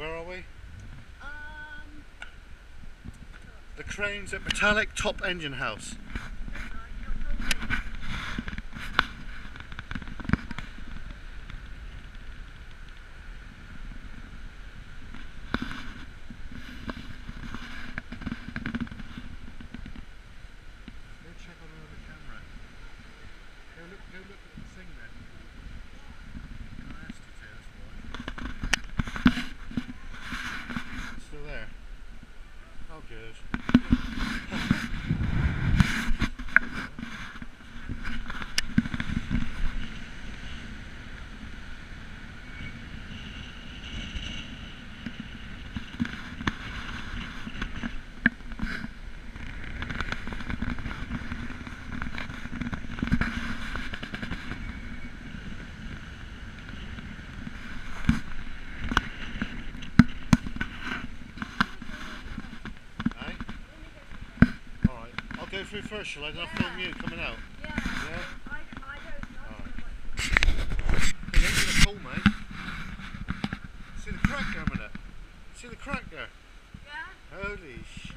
Where are we? Um, The Crowns at Botallack Top Engine House. Go check on another camera. Go look, go look at the thing there. I asked you to, that's why. Still there. Oh, good. Go through first, shall I? Then I'll film you coming out. yeah. Yeah? I, I don't know. Alright. Hey, ain't gonna pull, mate. See the crack there, minute? See the crack there? Yeah. Holy sh!